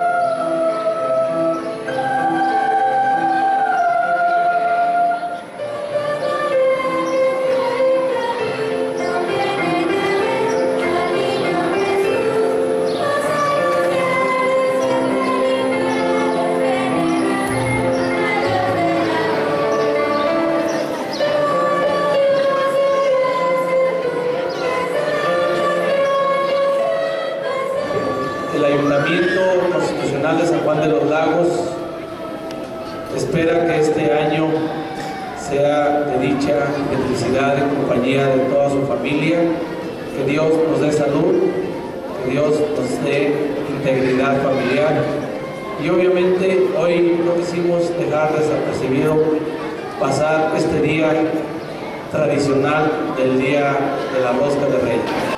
you El Ayuntamiento Constitucional de San Juan de los Lagos espera que este año sea de dicha, de felicidad, de compañía de toda su familia, que Dios nos dé salud, que Dios nos dé integridad familiar. Y obviamente hoy no quisimos dejar desapercibido pasar este día tradicional del Día de la Rosca de Reyes.